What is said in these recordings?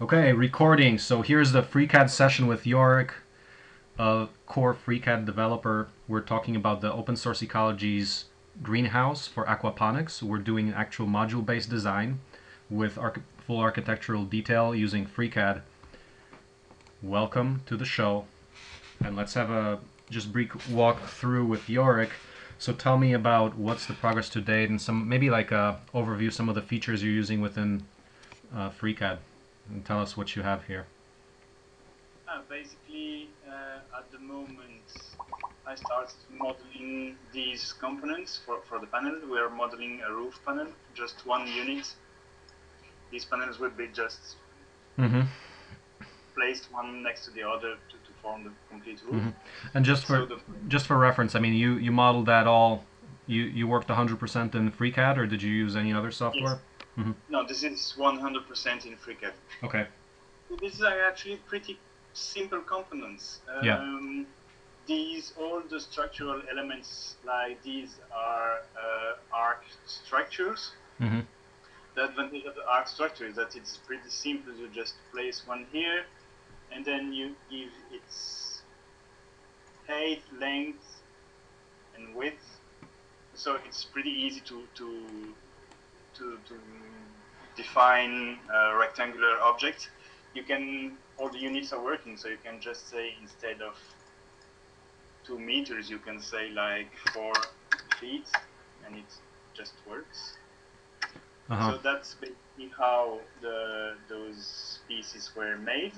Okay, recording. So here's the FreeCAD session with Yorik, a core FreeCAD developer. We're talking about the open source ecology's greenhouse for aquaponics. We're doing an actual module-based design with arch full architectural detail using FreeCAD. Welcome to the show. And let's have a just brief walk through with Yorik. So tell me about what's the progress to date and some maybe like a overview some of the features you're using within uh, FreeCAD and tell us what you have here. Uh, basically, uh, at the moment, I started modeling these components for, for the panel. We are modeling a roof panel, just one unit. These panels will be just Mm-hmm. placed one next to the other to, to form the complete roof. Mhm. And just for So the, just for reference, I mean, you you modeled that all. You you worked 100% in FreeCAD, or did you use any other software? No, this is 100% in FreeCAD. Okay. These are actually pretty simple components. Yeah. Um, These, all the structural elements like these are uh, Arch structures. Mm-hmm. The advantage of the Arch structure is that it's pretty simple. You just place one here, and then you give its height, length, and width. So it's pretty easy to to to, to define a rectangular object. You can all the units are working, so you can just say instead of two meters, you can say like four feet, and it just works. Uh-huh. So that's basically how the those pieces were made.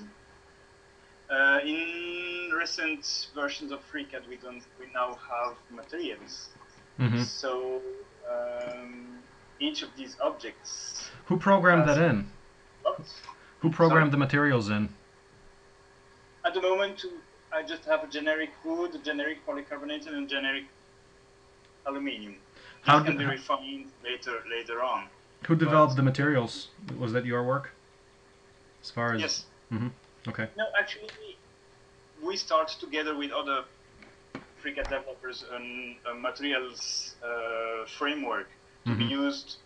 Uh, in recent versions of FreeCAD, we don't we now have materials. Mm-hmm. So um, each of these objects. Who programmed that in? Oops. Who programmed Sorry? the materials in? At the moment, I just have a generic wood, a generic polycarbonate, and a generic aluminium. How These can be refined later later on. Who developed the materials? Was that your work? As far as Yes. hmm Okay. No, actually, we start together with other FreeCAD developers an, a materials uh, framework to be Mhm. used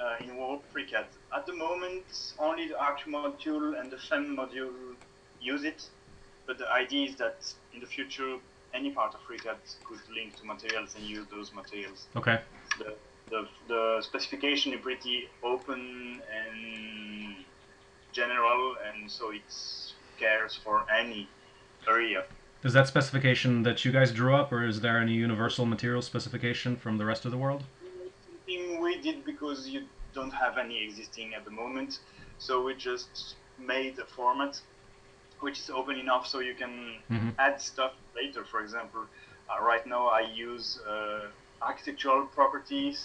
uh, in Warp FreeCAD. At the moment, only the Arch module and the FEM module use it, but the idea is that in the future, any part of FreeCAD could link to materials and use those materials. Okay. The, the, the specification is pretty open and general, and so it cares for any area. Is that specification that you guys drew up, or is there any universal material specification from the rest of the world? We did because you don't have any existing at the moment, so we just made a format which is open enough so you can Mhm. add stuff later. For example, uh, right now I use uh, architectural properties,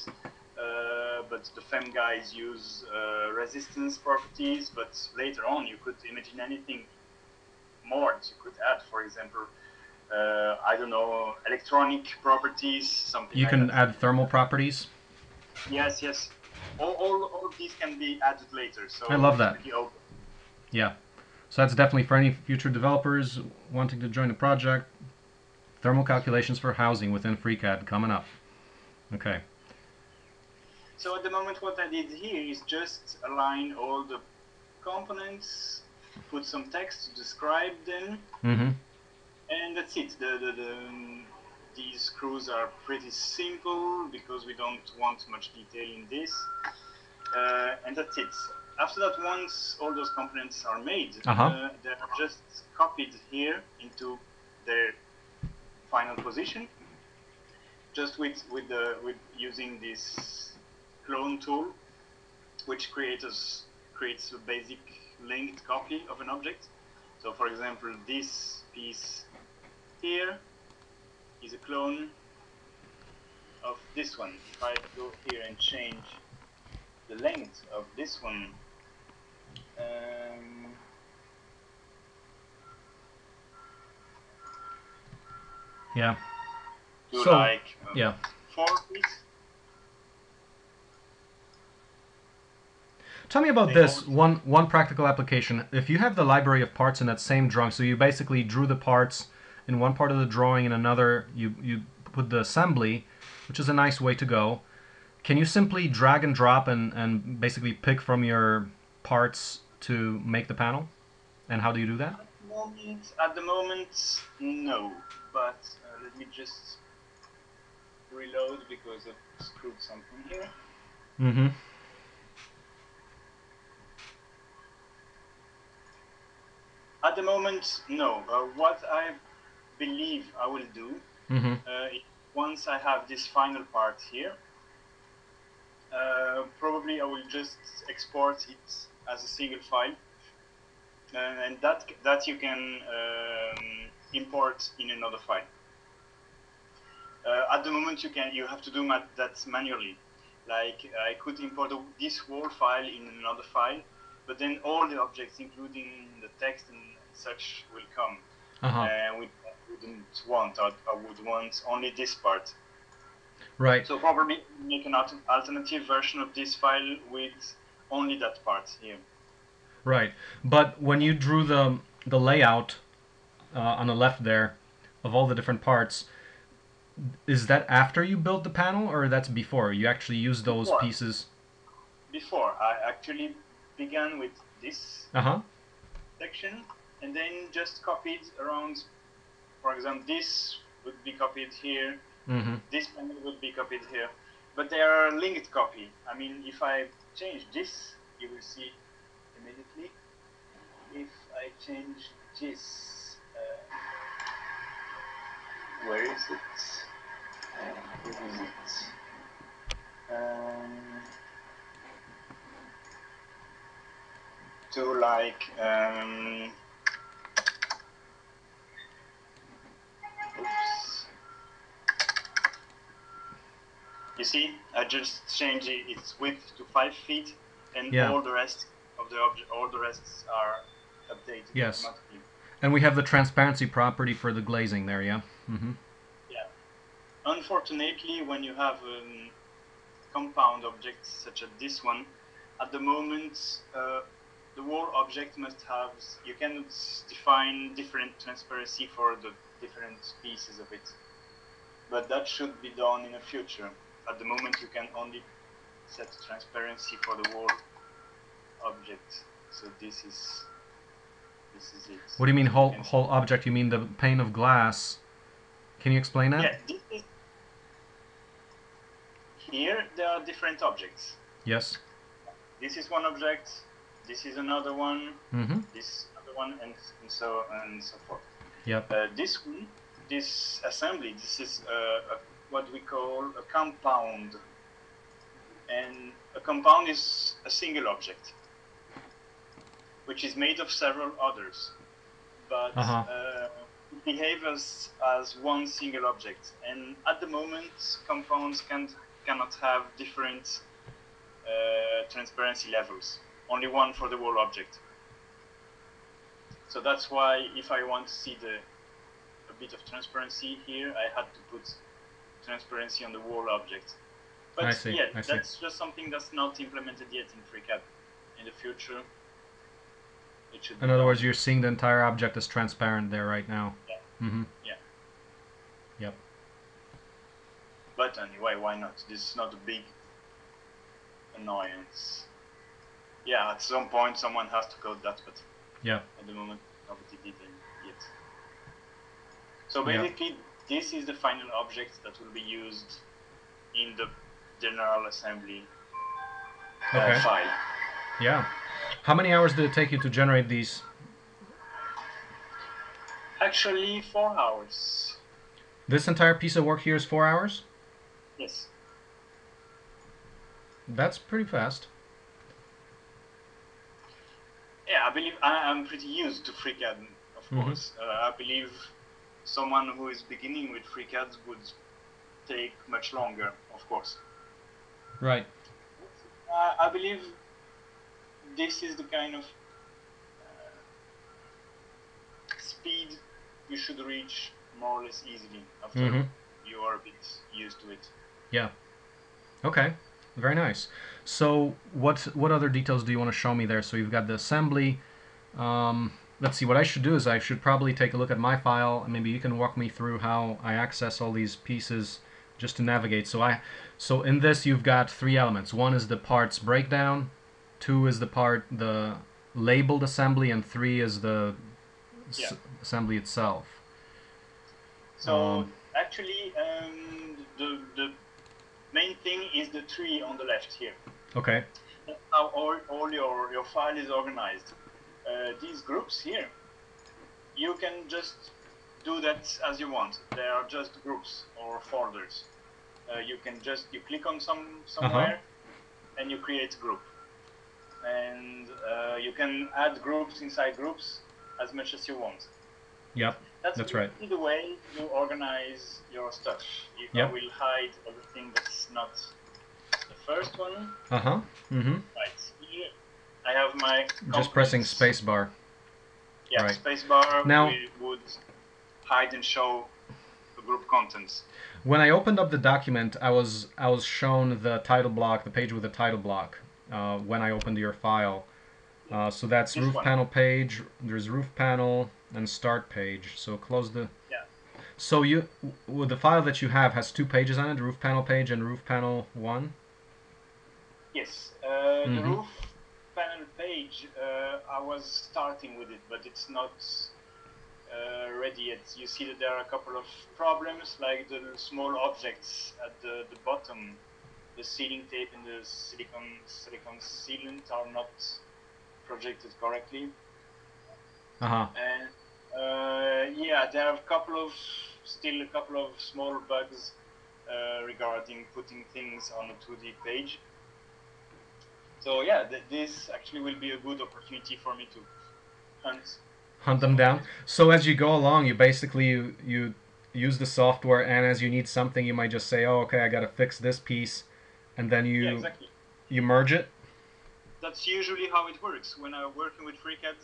uh, but the FEM guys use uh, resistance properties. But later on, you could imagine anything more that you could add. For example, uh, I don't know, electronic properties, something. You like can that. add thermal properties. Yes, yes. All, all, all of these can be added later. So I love that. Yeah. So that's definitely for any future developers wanting to join the project. Thermal calculations for housing within FreeCAD coming up. Okay. So at the moment, what I did here is just align all the components, put some text to describe them, Mm-hmm. and that's it. The, the, the, these screws are pretty simple because we don't want much detail in this, uh, and that's it. After that, once all those components are made, Uh-huh. uh, they're just copied here into their final position, just with with the with using this clone tool, which creates creates a basic linked copy of an object. So, for example, this piece here is a clone of this one. If I go here and change the length of this one, um, Yeah. So- like uh, Yeah. four feet, Tell me about this one one practical application. If you have the library of parts in that same drawing, so you basically drew the parts in one part of the drawing, in another you you put the assembly, which is a nice way to go. Can you simply drag and drop and, and basically pick from your parts to make the panel? And how do you do that? At the moment, at the moment no. But uh, let me just reload because I've screwed something here. Mm-hmm. At the moment, no. Uh, what I believe I will do Mm-hmm. uh, once I have this final part here, uh, probably I will just export it as a single file, uh, and that that you can um, import in another file. Uh, at the moment, you can you have to do ma- that manually. Like I could import this whole file in another file, but then all the objects, including the text and such, will come Uh-huh. and we wouldn't want. I, I would want only this part. Right. So probably make an alternative version of this file with only that part here. Right. But when you drew the the layout uh, on the left there of all the different parts, is that after you built the panel or that's before? You actually use those Before. pieces. Before I actually began with this Uh-huh. section and then just copied around. For example, this would be copied here. Mm-hmm. This panel would be copied here, but they are linked copy. I mean, if I change this, you will see immediately. If I change this, uh, where is it? Where is it? Um, to like um, You see, I just changed its width to five feet, and Yeah. all the rest of the object, all the rests are updated Yes. automatically. And we have the transparency property for the glazing there, yeah? Mm-hmm. Unfortunately, when you have um, compound objects such as this one, at the moment, uh, the whole object must have. You cannot define different transparency for the different pieces of it, but that should be done in the future. At the moment, you can only set transparency for the whole object. So this is this is it. What do you mean whole whole object? You mean the pane of glass? Can you explain that? Yeah. Here there are different objects. Yes. This is one object. This is another one. Mm-hmm. This other one, and, and so and so forth. Yep. Uh, this one, this assembly, this is uh, a, what we call a compound, and a compound is a single object, which is made of several others, but Uh-huh. uh, it behaves as, as one single object. And at the moment, compounds can cannot have different uh, transparency levels. Only one for the whole object. So that's why if I want to see the a bit of transparency here, I had to put transparency on the whole object. But I see, yeah, that's just something that's not implemented yet in FreeCAD. In the future, it should. be In other done. words, you're seeing the entire object as transparent there right now. Yeah. Mm-hmm. But anyway, why not? This is not a big annoyance. Yeah, at some point someone has to code that, but Yeah. at the moment nobody did it yet. So Yeah. This is the final object that will be used in the general assembly uh, Okay. file. Yeah. How many hours did it take you to generate these? Actually, four hours. This entire piece of work here is four hours. Yes. That's pretty fast. Yeah, I believe I, I'm pretty used to FreeCAD, of Mhm. course. Uh, I believe someone who is beginning with FreeCAD would take much longer, of course. Right. Uh, I believe this is the kind of uh, speed you should reach more or less easily after Mhm. you are a bit used to it. Yeah. Okay. Very nice. So, what what other details do you want to show me there? So you've got the assembly. Um, let's see. What I should do is I should probably take a look at my file, and maybe you can walk me through how I access all these pieces just to navigate. So I, so in this you've got three elements. One is the parts breakdown. Two is the part the labeled assembly, and three is the Yeah. assembly itself. So Um, actually, um, the the main thing is the tree on the left here. Okay. That's how all, all your, your file is organized. Uh, these groups here, you can just do that as you want. They are just groups or folders. Uh, you can just you click on some somewhere, and you create a group. And uh, you can add groups inside groups as much as you want. Yep. That's, That's right. the way you organize your stuff. You Yep. Will hide everything that's not the first one, Uh huh. Right here, I have my Just pressing spacebar. Yeah, right. spacebar Now- we would hide and show the group contents. When I opened up the document, I was I was shown the title block, the page with the title block, uh, when I opened your file. Uh, so that's This roof one. panel page. There's roof panel and start page. So close the. Yeah. So you, with the file that you have, has two pages on it: roof panel page and roof panel one. Yes, uh, the Mhm. roof page, uh, I was starting with it, but it's not uh, ready yet. You see that there are a couple of problems, like the small objects at the, the bottom. The sealing tape and the silicon silicon sealant are not projected correctly. Uh huh. And uh, yeah, there are a couple of still a couple of small bugs uh, regarding putting things on a 2D page. So yeah, th- this actually will be a good opportunity for me to hunt. Hunt them down. So as you go along, you basically you, you use the software, and as you need something, you might just say, "Oh, okay, I got to fix this piece," and then you yeah, exactly. you merge it. That's usually how it works. When I'm working with FreeCAD,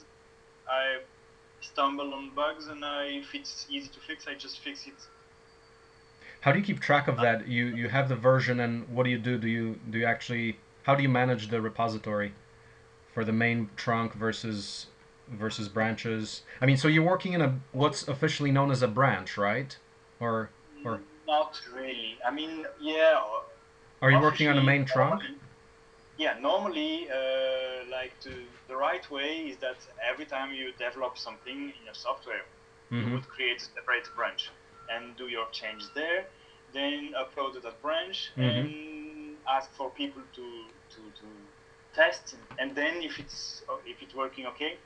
I stumble on bugs, and I, if it's easy to fix, I just fix it. How do you keep track of that? You you have the version, and what do you do? Do you do you actually how do you manage the repository for the main trunk versus versus branches? I mean, so you're working in a what's officially known as a branch, right? Or or Not really. I mean, yeah. are you working on a main trunk? normally- Yeah, normally, uh, like to, the right way is that every time you develop something in your software, you hmm would create a separate branch and do your changes there, then upload to that branch Mhm. and ask for people to, to, to test. And then if it's if it's working okay,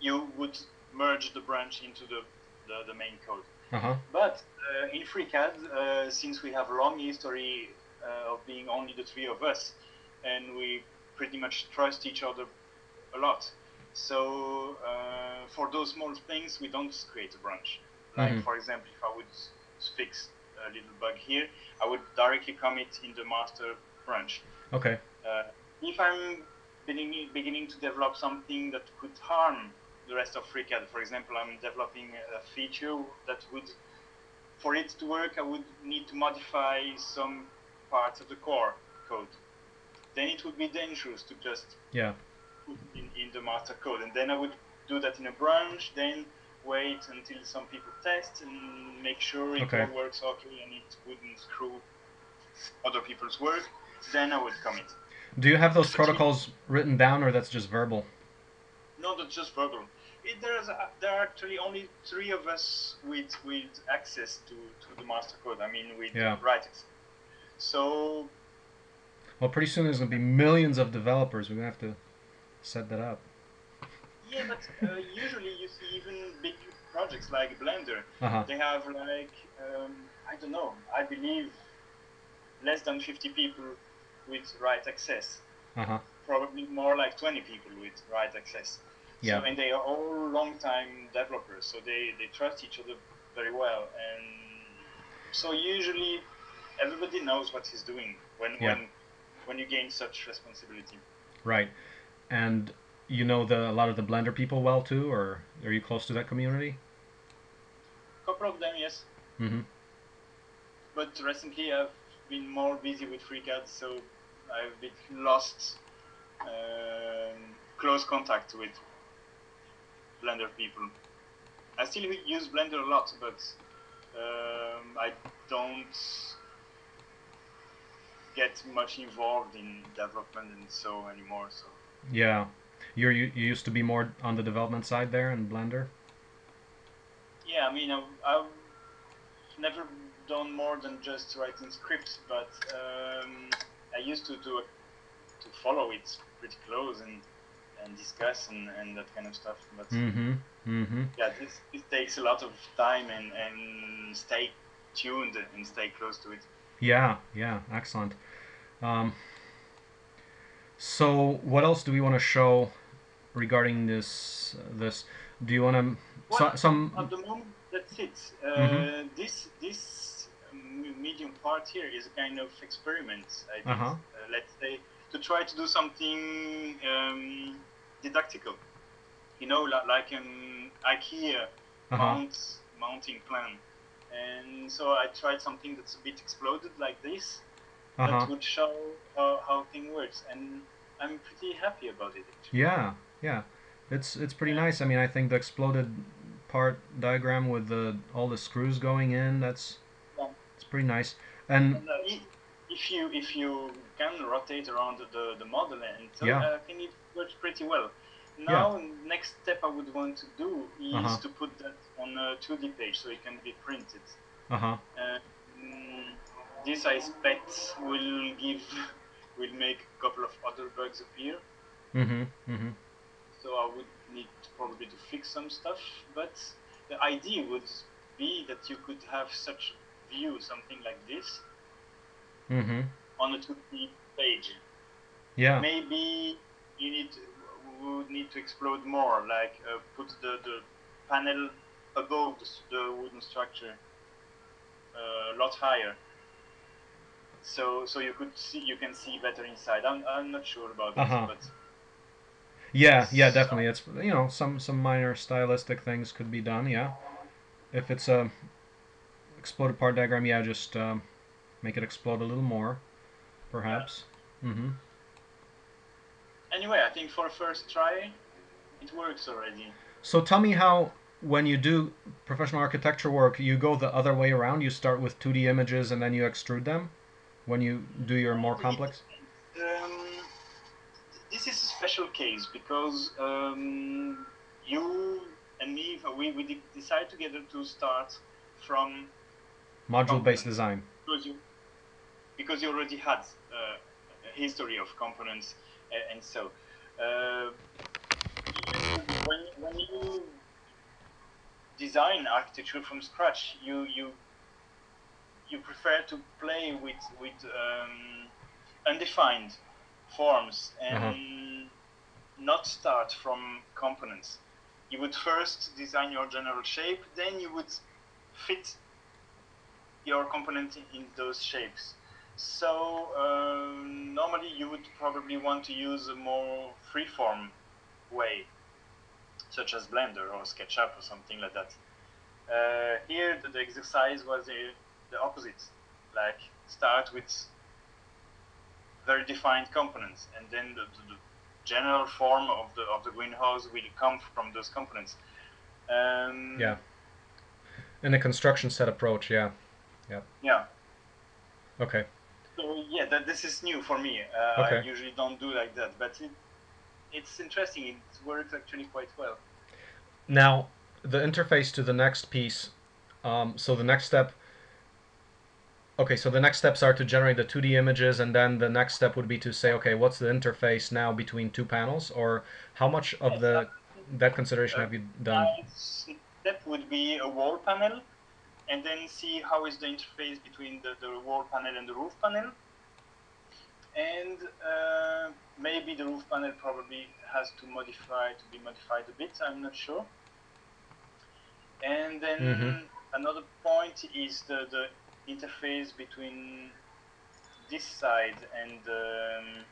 you would merge the branch into the, the, the main code. Uh huh. But uh, in FreeCAD, uh, since we have a long history uh, of being only the three of us, and we pretty much trust each other a lot, so uh, for those small things, we don't create a branch. Like Mhm. for example, if I would fix a little bug here, I would directly commit in the master branch. Okay. Uh, if I'm beginning, beginning to develop something that could harm the rest of FreeCAD, for example, I'm developing a feature that would, for it to work, I would need to modify some parts of the core code. Then it would be dangerous to just Yeah. put in, in the master code. And then I would do that in a branch, then wait until some people test and make sure it Okay. works okay and it wouldn't screw other people's work. Then I would commit. Do you have those protocols written down, or that's just verbal? No, that's just verbal. It, there's a, there are actually only three of us with with access to, to the master code. I mean, with Yeah. writers. So Well, pretty soon there's gonna be millions of developers. We're gonna have to set that up. Yeah, but uh, usually you see even big projects like Blender. Uh huh. They have like um, I don't know. I believe less than 50 people with right access. Uh huh. Probably more like 20 people with right access. Yeah. So, and they are all long-time developers, so they, they trust each other very well. And so usually everybody knows what he's doing when Yeah. when when you gain such responsibility. Right. And you know the a lot of the Blender people well too, or are you close to that community? A couple of them, yes. Mm-hmm. But recently I've been more busy with FreeCAD, so I've been lost um, close contact with Blender people. I still use Blender a lot, but um, I don't get much involved in development and so anymore. So Yeah. You're, you you used to be more on the development side there in Blender. Yeah, I mean, I've, I've never done more than just writing scripts, but um, I used to do it to follow it pretty close and and discuss and, and that kind of stuff. But Mm-hmm. Mm-hmm. yeah, this, this takes a lot of time and, and stay tuned and stay close to it. Yeah, yeah, excellent. Um, so, what else do we want to show regarding this? This do you want to so, some? At the moment, that's it. Uh, Mhm. This this medium part here is a kind of experiment. I did, Uh-huh. uh, let's say to try to do something um, didactical. You know, li- like an IKEA Uh-huh. mount mounting plan. And so I tried something that's a bit exploded like this Uh-huh. that would show how, how thing works, and I'm pretty happy about it. Actually. Yeah, yeah. It's it's pretty nice. I mean, I think the exploded part diagram with the all the screws going in. That's Yeah. it's pretty nice. And And, uh, if you if you can rotate around the, the model and so Yeah. I think it works pretty well. Now next step I would want to do is Uh-huh. to put that on a 2D page so it can be printed. uh huh. Uh, this I expect will give will make a couple of other bugs appear. Mm-hmm. Mm-hmm. So I would need probably to fix some stuff, but the idea would be that you could have such view, something like this, Mm-hmm. on a 2D page. Yeah. Maybe you need we would need to explode more, like uh, put the, the panel above the, the wooden structure uh, a lot higher. So so you could see you can see better inside. I'm, I'm not sure about this, Uh-huh. but Yeah, yeah, definitely. It's you know some some minor stylistic things could be done. Yeah, if it's a exploded part diagram, yeah, just um, make it explode a little more, perhaps. Mm-hmm. anyway, I think for first try, it works already. So tell me how when you do professional architecture work, you go the other way around. You start with 2D images and then you extrude them. When you do your more complex. Um, this is a special case because um, you and me, we, we de- decided together to start from Module-based design. because you because you already had uh, a history of components uh, and so uh, when, when you design architecture from scratch you you you prefer to play with with um, undefined forms and not start from components you would first design your general shape then you would fit your component in those shapes. So um, normally you would probably want to use a more freeform way, such as Blender or SketchUp or something like that. Uh, here the, the exercise was the, the opposite, like start with very defined components, and then the, the, the general form of the of the greenhouse will come from those components. Um, Yeah. In a construction set approach, yeah. Yeah. Yeah. Okay. So yeah, that this is new for me. Uh, I usually don't do like that, but it, it's interesting. It works actually quite well. Now, the interface to the next piece. Um, so the next step. Okay, so the next steps are to generate the 2D images, and then the next step would be to say, okay, what's the interface now between two panels, or how much of the that consideration have you done? That would be a wall panel, and then see how is the interface between the, the wall panel and the roof panel. And uh, maybe the roof panel probably has to modify to be modified a bit. I'm not sure. And then Mhm. another point is the, the interface between this side and um,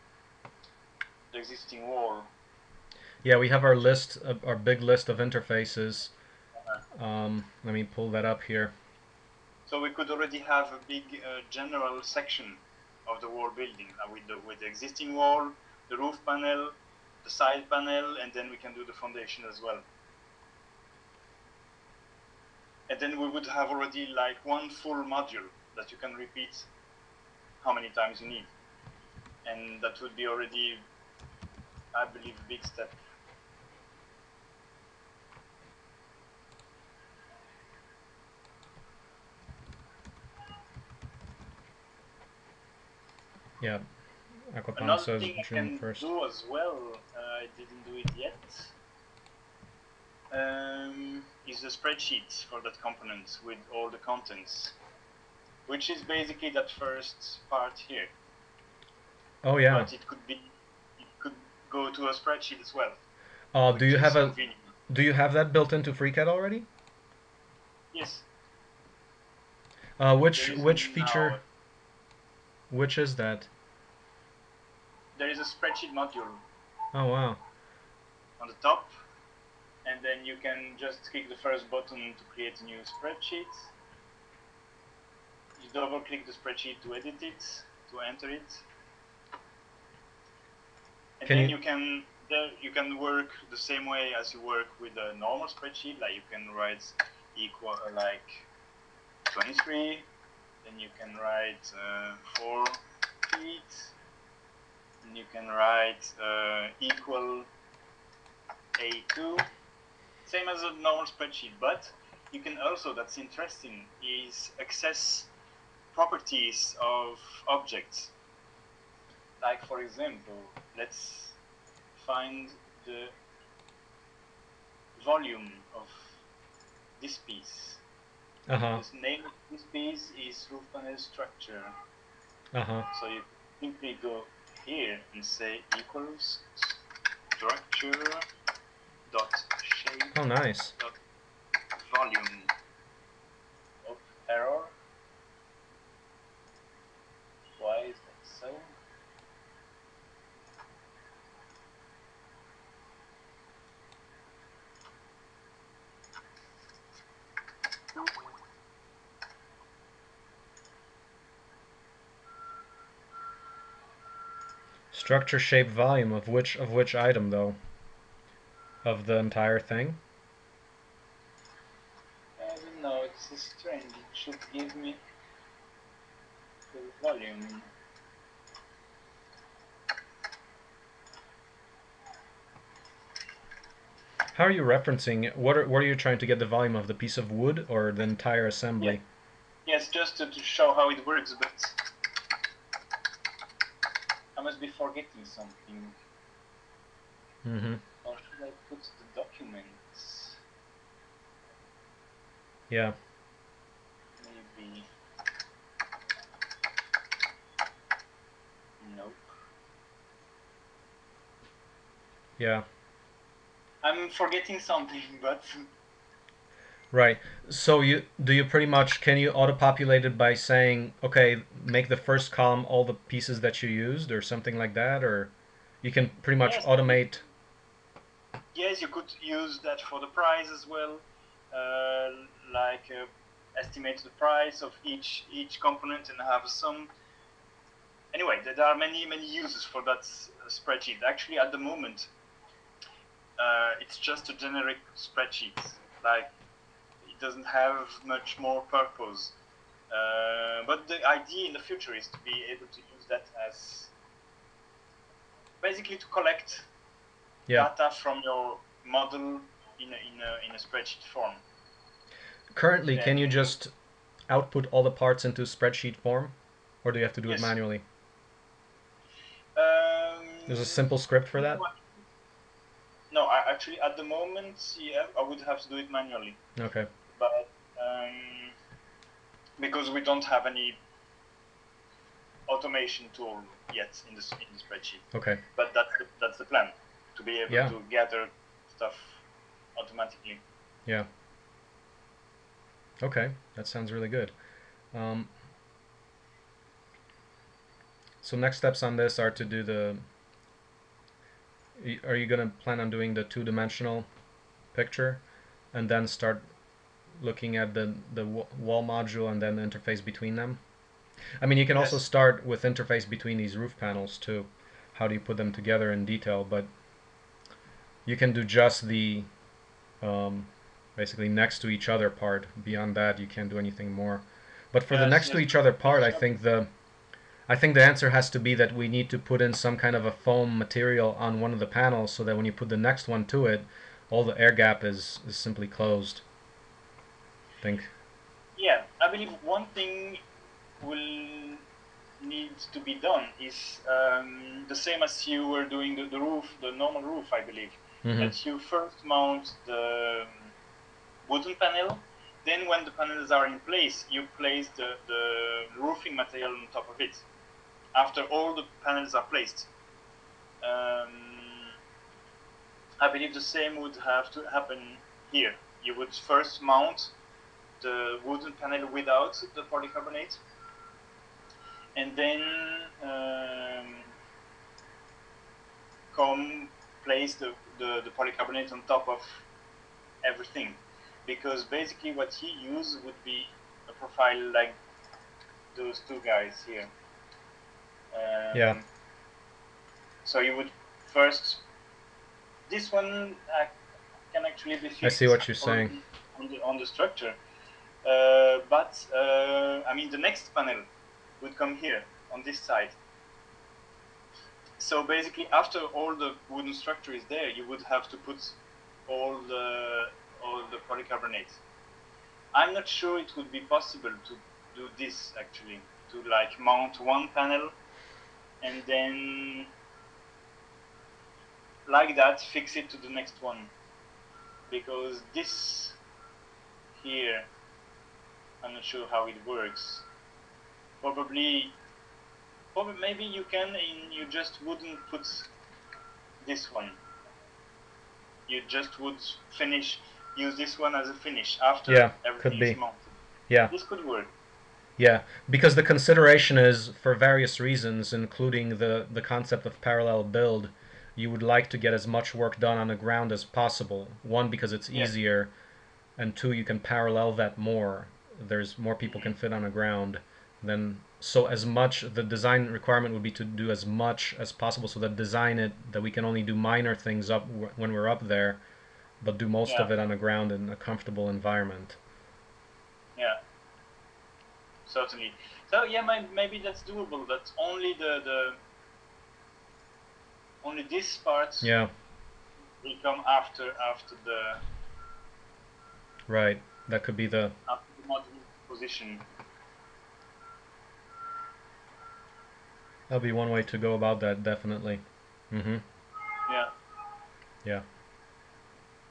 the existing wall. Yeah, we have our list, of, our big list of interfaces. Um, let me pull that up here. So we could already have a big uh, general section of the wall building uh, with the with the existing wall, the roof panel, the side panel, and then we can do the foundation as well and then we would have already like one full module that you can repeat how many times you need. And that would be already, I believe, a big step. Yeah, Aquapon says June 1st. do as well, uh, I didn't do it yet um, is a spreadsheet for that component with all the contents, which is basically that first part here. Oh yeah. But it could be, it could go to a spreadsheet as well. Uh, do you have a convenient. do you have that built into FreeCAD already? Yes. Uh, which which now- feature? Which is that? There is a spreadsheet module Oh wow. on the top, and then you can just click the first button to create a new spreadsheet. You double click the spreadsheet to edit it, to enter it, and Can then you- you can there you can work the same way as you work with a normal spreadsheet. Like you can write equal uh, like 23, then you can write uh, four feet, and you can write uh, equal a2 same as a normal spreadsheet but you can also that's interesting is access properties of objects like for example let's find the volume of this piece Uh huh. the name of this piece is roof panel structure Uh huh. so you simply go here and say equals structure dot Oh nice. volume of error. Why is that so? Structure, shape, volume of which of which item though? Of the entire thing? I don't know, it's strange. It should give me the volume. How are you referencing? What are what are you trying to get the volume of the piece of wood or the entire assembly? Yes, just to, to show how it works, but I must be forgetting something. Mm-hmm. I put the documents? Yeah. Maybe. Nope. Yeah. I'm forgetting something, but Right. So you do you pretty much can you auto populate it by saying okay make the first column all the pieces that you used or something like that or you can pretty much Yes. automate. Yes, you could use that for the price as well. Uh, like uh, estimate the price of each each component and have sum. Anyway, there are many many uses for that s- spreadsheet. Actually, at the moment, uh, it's just a generic spreadsheet. Like it doesn't have much more purpose. Uh, but the idea in the future is to be able to use that as basically to collect Yeah. data from your model in a, in a, in a spreadsheet form. Currently, Yeah. can you just output all the parts into spreadsheet form or do you have to do Yes. it manually? Um, There's a simple script for that? No, I, actually, at the moment, yeah, I would have to do it manually, Okay. but um, because we don't have any automation tool yet in the, in the spreadsheet. Okay. But that's the, that's the plan to be able Yeah. to gather stuff automatically. Yeah. Okay, that sounds really good. Um, so next steps on this are to do the. Are you gonna plan on doing the two-dimensional picture, and then start looking at the the wall module and then the interface between them? I mean, you can also start with interface between these roof panels too. How do you put them together in detail? But you can do just the um, basically next to each other part. Beyond that, you can't do anything more. But for the next to each other part, I think the I think the answer has to be that we need to put in some kind of a foam material on one of the panels so that when you put the next one to it, all the air gap is, is simply closed. I think. Yeah, I believe one thing will needs to be done is um, the same as you were doing the, the roof, the normal roof, I believe. Mhm. That you first mount the um, wooden panel, then when the panels are in place, you place the, the roofing material on top of it. After all the panels are placed. Um, I believe the same would have to happen here. You would first mount the wooden panel without the polycarbonate, and then um, come place the, the, the polycarbonate on top of everything. Because basically, what he used would be a profile like those two guys here. Um, Yeah. So you would first. This one uh, can actually be fixed. I see what you're on- saying. On the, on the structure. Uh, but, uh, I mean, the next panel would come here on this side. So basically, after all the wooden structure is there, you would have to put all the all the polycarbonate. I'm not sure it would be possible to do this actually, to like mount one panel and then like that fix it to the next one because this here I'm not sure how it works probably probably maybe you can and you just wouldn't put this one you just would finish use this one as a finish after Yeah, everything could is be. mounted Yeah. this could work Yeah, because the consideration is for various reasons, including the, the concept of parallel build, you would like to get as much work done on the ground as possible. One, because it's Yeah. easier, and two, you can parallel that more. There's more people can mm-hmm. fit on the ground. Then, so as much the design requirement would be to do as much as possible, so that design it that we can only do minor things up w- when we're up there, but do most of it on the ground in a comfortable environment. Yeah, certainly. So yeah, may- maybe that's doable. That's only the the only this part Yeah, will come after after the right. That could be the after the module position. That'll be one way to go about that, definitely. Mm-hmm. Yeah. Yeah.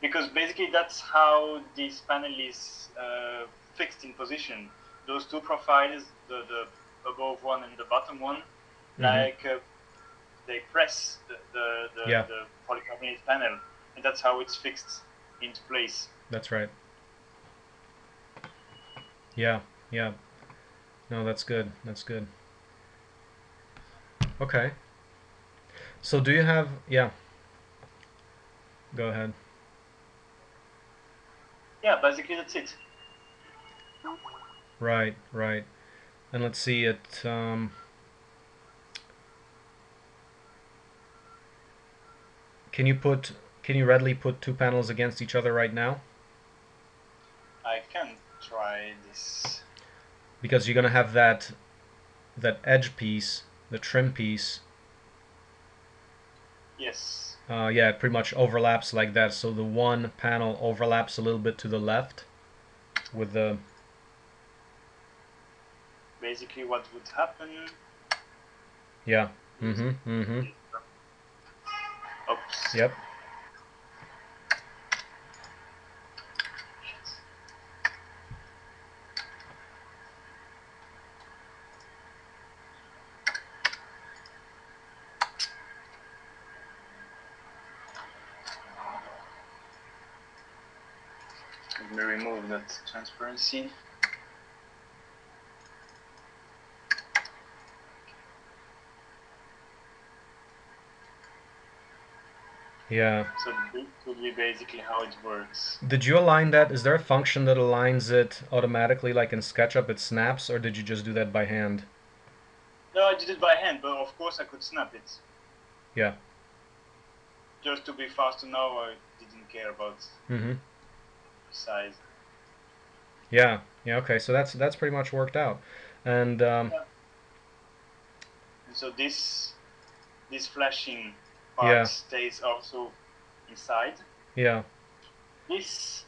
Because basically that's how this panel is uh, fixed in position. Those two profiles, the the above one and the bottom one, Mhm. like uh, they press the the, the, Yeah. the polycarbonate panel, and that's how it's fixed into place. That's right. Yeah, yeah. No, that's good. That's good. Okay. So do you have yeah. Go ahead. Yeah, basically that's it. Right, right. And let's see it um Can you put can you readily put two panels against each other right now? I can try this. because you're gonna have that that edge piece, the trim piece. Yes. Uh, yeah, it pretty much overlaps like that. So the one panel overlaps a little bit to the left with the Basically, what would happen? yeah. Mm-hmm. Mm-hmm. Oops. Yep. Let me remove that transparency. Yeah. So this would be basically how it works. Did you align that? Is there a function that aligns it automatically, like in SketchUp, it snaps, or did you just do that by hand? No, I did it by hand, but of course I could snap it. Yeah. Just to be fast, now, I didn't care about Mm-hmm. Size. Yeah. Yeah. Okay. So that's that's pretty much worked out, and um, And so this this flashing part Yeah. stays also inside. yeah. This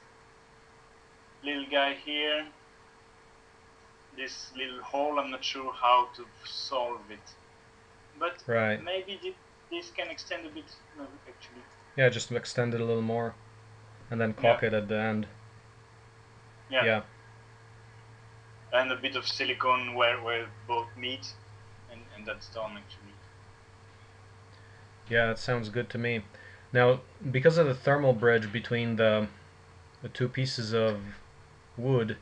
little guy here this little hole. I'm not sure how to solve it, but Right. maybe this can extend a bit. No, actually, Yeah, just extend it a little more, and then caulk it at the end. yeah. Yeah. And a bit of silicone where where both meet, and and that's done actually. Yeah, it sounds good to me. Now, because of the thermal bridge between the the two pieces of wood,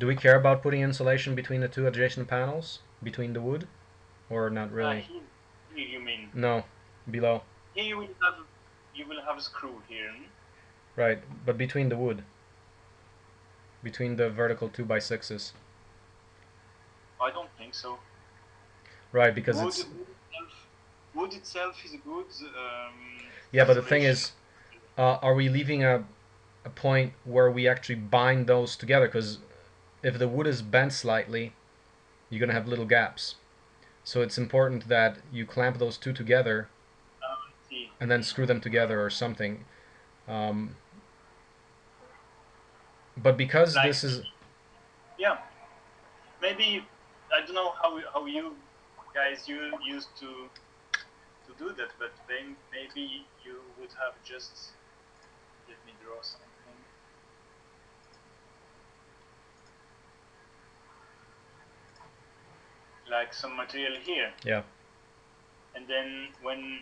do we care about putting insulation between the two adjacent panels between the wood, or not Uh, really? here, here you mean? No, below. Here you will have you will have a screw here. Right, but between the wood. Between the vertical two by sixes. I don't think so. Right, because wood, it's wood itself, wood itself is good. Um, yeah, but the thing is, uh, are we leaving a a point where we actually bind those together? Because if the wood is bent slightly, you're gonna have little gaps. So it's important that you clamp those two together See, and then screw them together or something. Um, but because Like- this is yeah, maybe I don't know how how you guys you used to to do that, but then maybe you would have just let me draw something. Like some material here. Yeah. And then when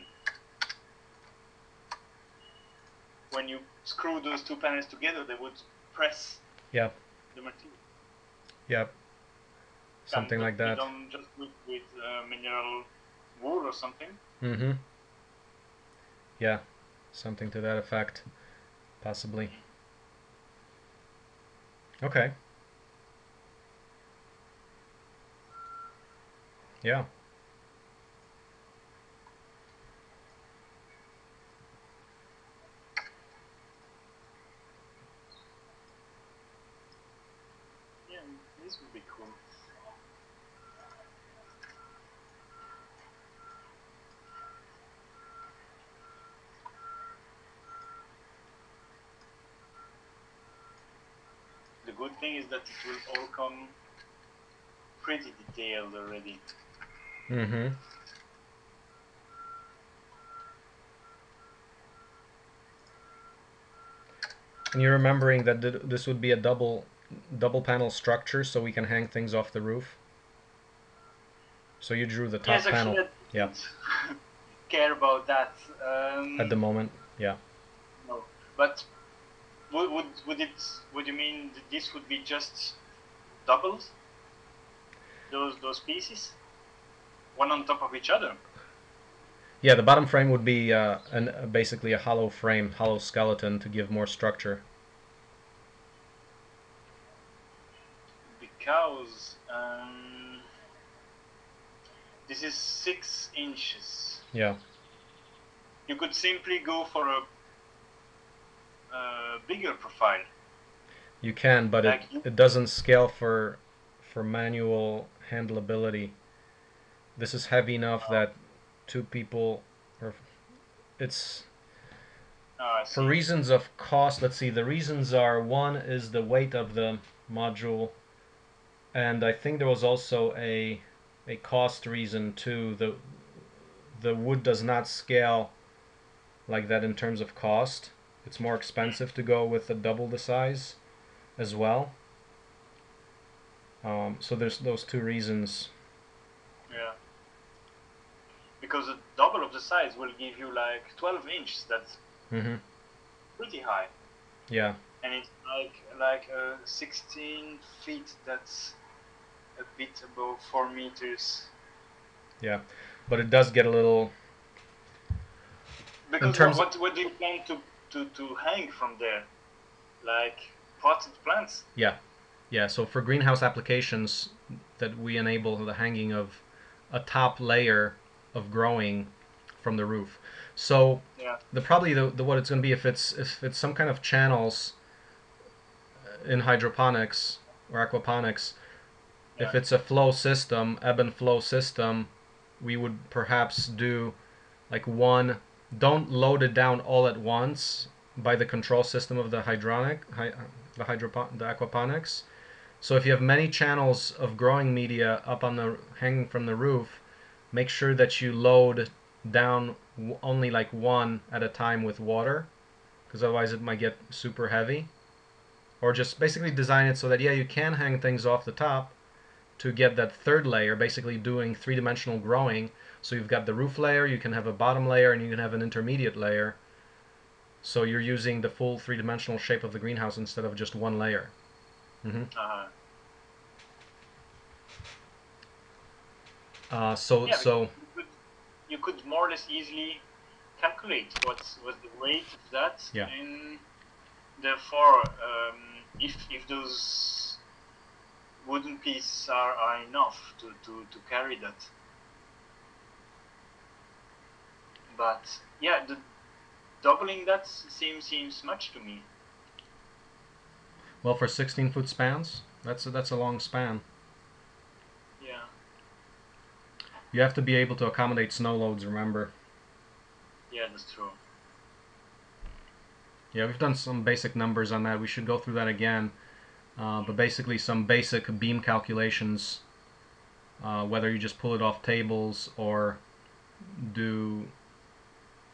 when you screw those two panels together, they would press Yeah. the material. yeah something Can like that. done just with, with uh, mineral wool or something. Mm-hmm. Yeah, something to that effect, possibly. Okay. Yeah, this would be cool. The good thing is that it will all come pretty detailed already. Mm-hmm. And you're remembering that th- this would be a double double panel structure, so we can hang things off the roof. So you drew the top yes, panel actually, I yeah. care about that. Um, at the moment. Yeah. No, but would, would would it would you mean that this would be just doubled? Those those pieces, one on top of each other. Yeah, the bottom frame would be uh, an, uh, basically a hollow frame, hollow skeleton to give more structure. Because um, this is six inches. Yeah. You could simply go for a, a bigger profile. You can, but Like it, it doesn't scale for for manual handleability. This is heavy enough that two people or it's Ah, for reasons of cost. Let's see. The reasons are one is the weight of the module, and I think there was also a a cost reason too. The the wood does not scale like that in terms of cost. It's more expensive to go with a double the size as well. Um, so there's those two reasons. Yeah. Because a double of the size will give you like 12 inches. That's hmm pretty high. Yeah. and it's like like uh, 16 feet. That's a bit above four meters. Yeah, but it does get a little. Because terms what, what do you plan to, to, to hang from there? Like potted plants? Yeah, yeah. so for greenhouse applications that we enable the hanging of a top layer of growing from the roof. So Yeah. the probably the, the what it's going to be if it's if it's some kind of channels uh, in hydroponics or aquaponics if it's a flow system ebb and flow system we would perhaps do like one don't load it down all at once by the control system of the hydronic hy, the hydropo- the aquaponics So if you have many channels of growing media up on the hanging from the roof, make sure that you load down only like one at a time with water, because otherwise it might get super heavy. Or just basically design it so that yeah you can hang things off the top to get that third layer, basically doing three-dimensional growing. So you've got the roof layer, you can have a bottom layer, and you can have an intermediate layer. So you're using the full three-dimensional shape of the greenhouse instead of just one layer. hmm Uh, Uh, so Yeah, so you could, you could more or less easily calculate what's what's the weight of that, Yeah. and therefore, um, if if those wooden pieces are, are enough to, to, to carry that. But yeah, the doubling that seems seems much to me. well for 16 foot spans, that's a, that's a long span. Yeah. You have to be able to accommodate snow loads. Remember. Yeah, that's true. Yeah, we've done some basic numbers on that. We should go through that again. Uh, but basically, some basic beam calculations, uh, whether you just pull it off tables or do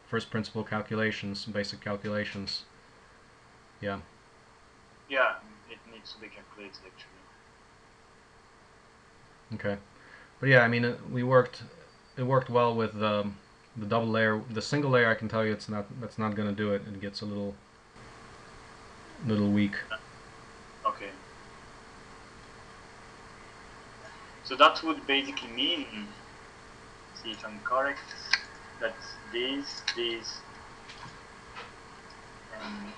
first principle calculations, basic calculations. Yeah. Yeah, it needs to be calculated actually. Okay. But yeah, I mean, it, we worked. It worked well with the the double layer. The single layer, I can tell you, it's not. That's not going to do it. It gets a little little weak. Okay. So that would basically mean, see if I'm correct, that these, these, and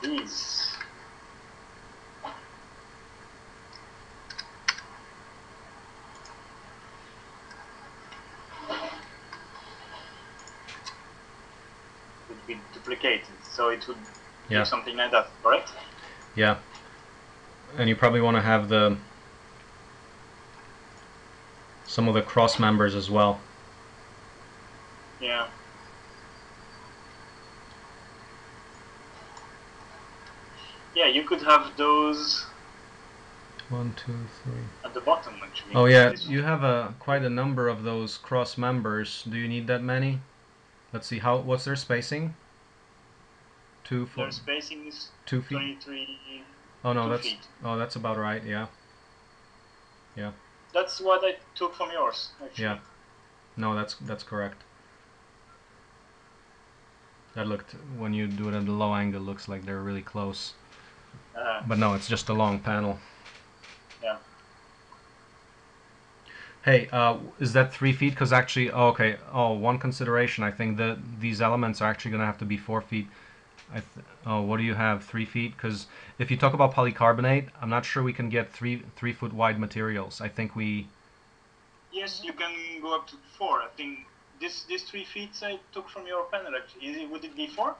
these would be duplicated. So it would Yeah. be something like that, correct? Yeah. And you probably want to have the some of the cross members as well. Yeah. Yeah, you could have those One, two, three. at the bottom actually. Oh yeah, you have a quite a number of those cross members. Do you need that many? Let's see how. What's their spacing? Two, four, Their spacing is two feet. 23. Oh no, that's feet. oh that's about right. Yeah. Yeah. That's what I took from yours, actually. Yeah. No, that's that's correct. That looked when you do it at the low angle, looks like they're really close. Uh, But no, it's just a long panel. Yeah. Hey, uh, is that three feet? Because actually, oh, okay. Oh, one consideration. I think that these elements are actually going to have to be four feet. I th- oh, what do you have? Three feet? Because if you talk about polycarbonate, I'm not sure we can get three three foot wide materials. I think we. yes, you can go up to four. I think this this three feet I took from your panel. Actually, is it, would it be four?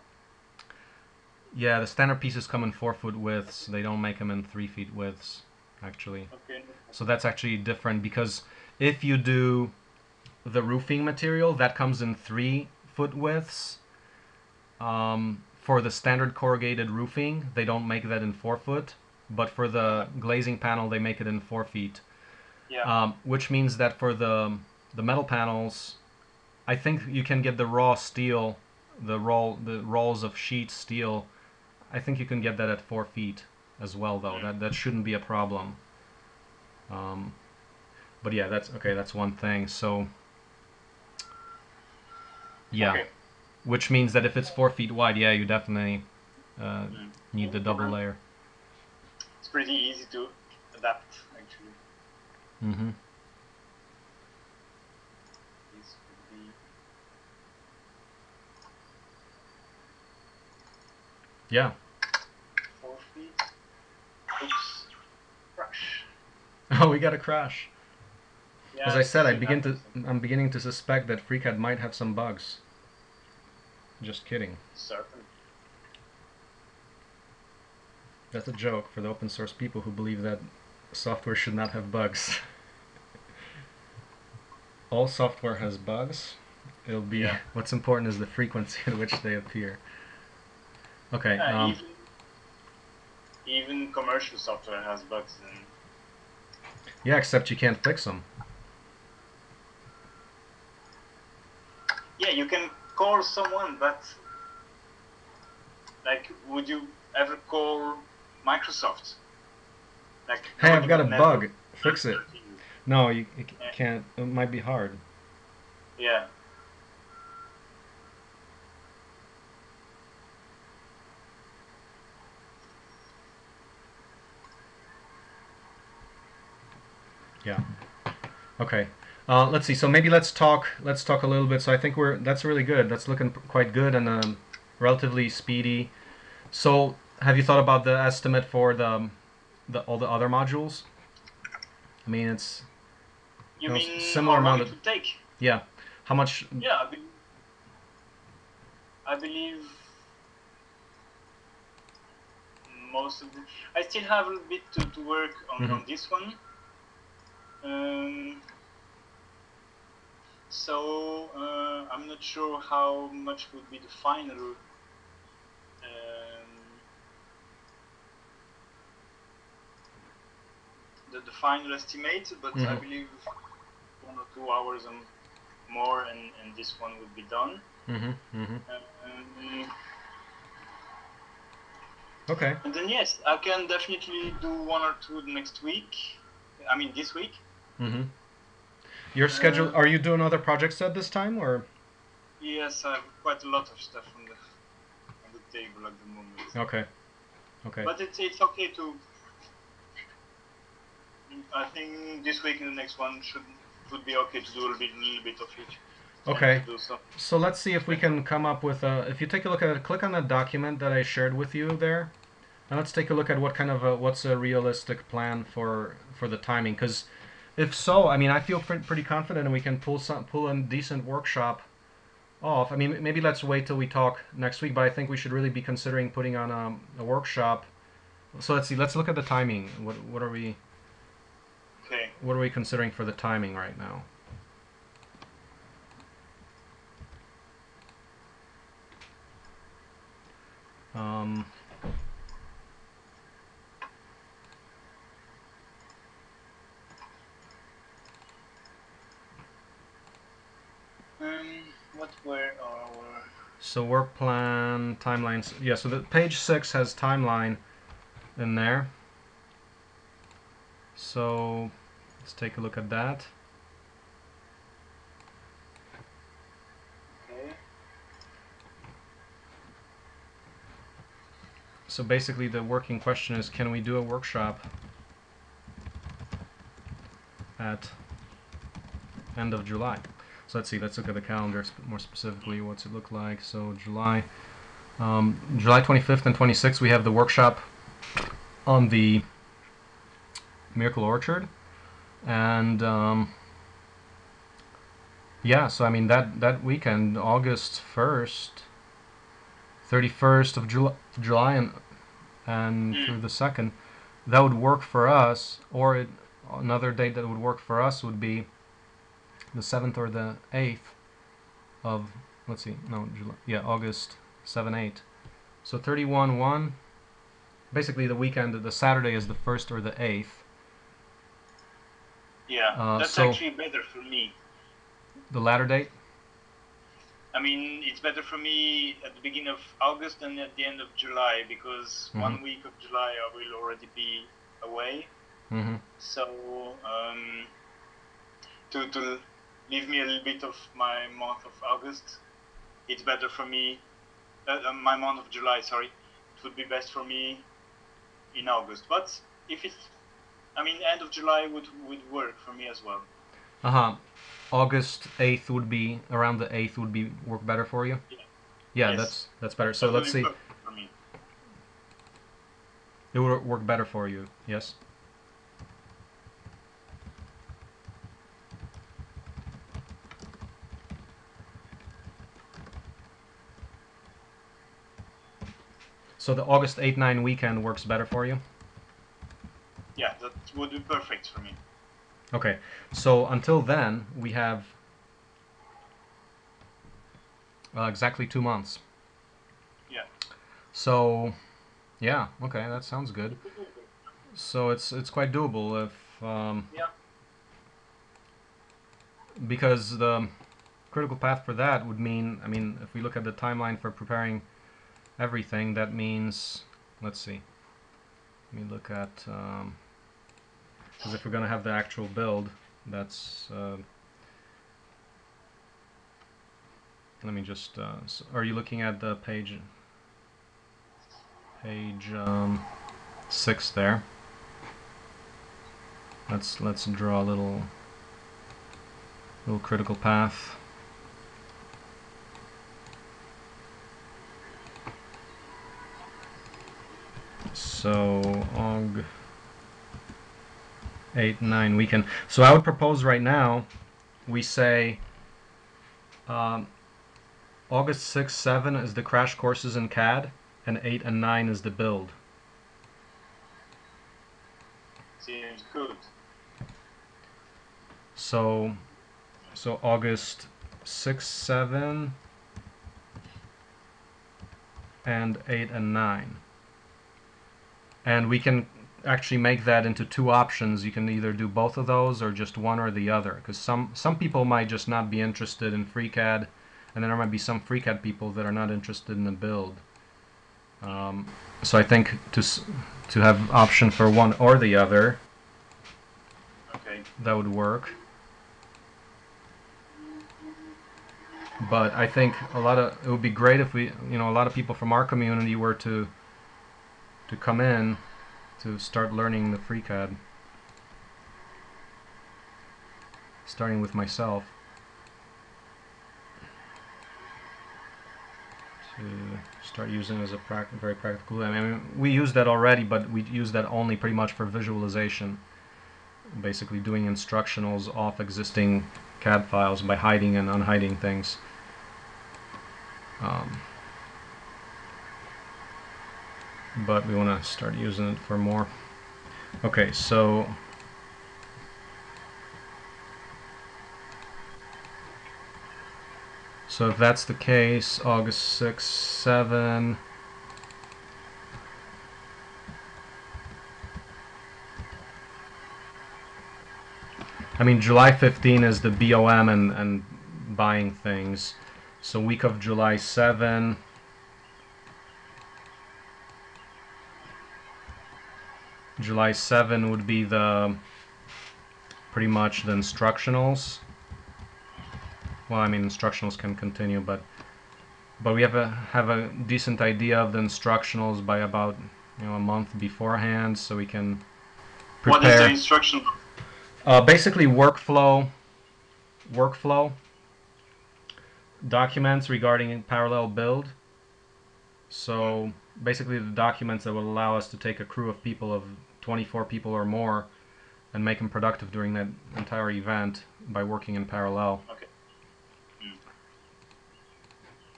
Yeah, the standard pieces come in four foot widths. They don't make them in three feet widths, actually. Okay. So that's actually different because if you do the roofing material, that comes in three foot widths. Um, for the standard corrugated roofing, they don't make that in four foot, but for the glazing panel, they make it in four feet. Yeah. Um, which means that for the the metal panels, I think you can get the raw steel, the roll the rolls of sheet steel. I think you can get that at four feet as well, though. That that shouldn't be a problem. Um, but yeah, that's okay. That's one thing. So yeah, Okay. Which means that if it's four feet wide, yeah, you definitely uh, Mm. need the double layer. It's pretty easy to adapt, actually. hmm This Yeah. four feet. Oops. Crash. Oh, we got a crash. Yeah, As I said, I begin to. I'm beginning to suspect that FreeCAD might have some bugs. Just kidding. Certain. That's a joke for the open source people who believe that software should not have bugs. All software has bugs. It'll be Yeah. what's important is the frequency at which they appear. Okay. Uh, Um, even, even commercial software has bugs. And Yeah, except you can't fix them. yeah, you can call someone, but like, would you ever call Microsoft? Like, Hey, I've got a bug. Fix it. answer to you. No, you, you Yeah. can't. It might be hard. Yeah. Yeah. Okay. Uh, let's see. So maybe let's talk. Let's talk a little bit. So I think we're that's really good. That's looking quite good and um, relatively speedy. So have you thought about the estimate for the, um, the all the other modules? I mean, it's You No, mean similar amount of- take? yeah. How much? Yeah, I, be- I believe most of the. I still have a bit to, to work on, Mhm. on this one. Um, so uh, I'm not sure how much would be the final. Um, the, the final estimate, but I Mhm. believe one or two hours and more, and, and this one would be done. Mm-hmm. Mm-hmm. Um, Okay. and then yes, I can definitely do one or two next week. I mean this week. Mm-hmm. Your schedule? Uh, Are you doing other projects at this time, or? Yes, I have quite a lot of stuff on the on the table at the moment. Okay. Okay. But it's it's okay to. I think this week and the next one should would be okay to do a little bit, little bit of each. Okay. to do some- So let's see if we can come up with a. If you take a look at it, click on that document that I shared with you there, and let's take a look at what kind of a, what's a realistic plan for for the timing. Because if so, I mean, I feel pretty confident and we can pull some pull a decent workshop off. I mean, maybe let's wait till we talk next week, but I think we should really be considering putting on a, a workshop. So let's see. Let's look at the timing. What what are we Okay. what are we considering for the timing right now? Um, Um, what were our so work plan timelines. Yeah. So the page six has timeline in there. So let's take a look at that. okay? So basically, the working question is, can we do a workshop at end of July? So let's see. Let's look at the calendar more specifically. What's it look like? So July, um, July 25th and 26th, we have the workshop on the Miracle Orchard, and um, yeah. So I mean that that weekend, August 1st. 31st of July, July and, and Mm. through the 2nd, that would work for us. Or it, another date that would work for us would be the 7th or the 8th of, let's see, no, July, yeah, August 7, 8. So 31, 1. Basically, the weekend, the Saturday is the 1st or the 8th. Yeah, Uh, that's so- actually better for me. The latter date? I mean, it's better for me at the beginning of August than at the end of July because Mhm. one week of July I will already be away. Mm-hmm. So um, to to leave me a little bit of my month of August, it's better for me. Uh, uh, my month of July, sorry, it would be best for me in August. But if it's, I mean, end of July would would work for me as well. Uh huh. August 8th would be, around the 8th would be, work better for you? Yeah. Yeah, Yes. that's that's better. So That let's see. It would work better for you, yes? So the August 8 9 weekend works better for you? Yeah, that would be perfect for me. Okay, so until then, we have uh, exactly two months. Yeah. So Yeah. Okay, that sounds good. So it's it's quite doable if um, Yeah. because the critical path for that would mean I mean if we look at the timeline for preparing everything. That means let's see. Let me look at because if we're gonna have the actual build that's uh, let me just uh, s are you looking at the page page um, six there? Let's let's draw a little little critical path so og 8 9 we can so i would propose right now we say um, august 6 7 is the crash courses in cad and 8 and 9 is the build Seems good. so so august 6 7 and 8 and 9 and we can actually make that into two options. You can either do both of those or just one or the other. Because some some people might just not be interested in FreeCAD, and then there might be some FreeCAD people that are not interested in the build. Um, so I think to to have option for one or the other, Okay. that would work. But I think a lot of it would be great if we, you know, a lot of people from our community were to to come in to start learning the FreeCAD. Starting with myself. To start using as a very practical. I mean, we use that already, but we use that only pretty much for visualization. Basically, doing instructionals off existing CAD files by hiding and unhiding things. Um, but we want to start using it for more. Okay, so so if that's the case, August 6, 7. I mean, July 15 is the BOM and, and buying things. So week of July 7. July 7 would be the pretty much the instructionals. Well, I mean instructionals can continue, but but we have a have a decent idea of the instructionals by about you know a month beforehand, so we can prepare. What is the instruction? Uh, basically, workflow, workflow documents regarding parallel build. So basically, the documents that will allow us to take a crew of people of 24 people or more and make them productive during that entire event by working in parallel. Okay.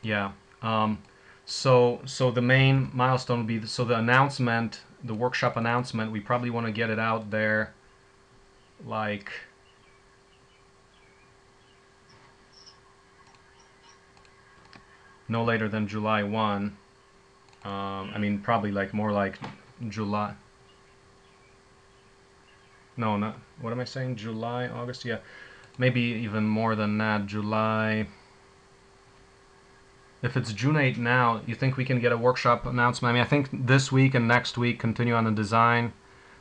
Yeah. Um, so so the main milestone would be so the announcement, the workshop announcement. We probably want to get it out there, like. No later than July one. Um, I mean, probably like more like July. No, not. What am I saying? July, August? Yeah, maybe even more than that. July. If it's June 8 now, you think we can get a workshop announcement? I mean, I think this week and next week continue on the design,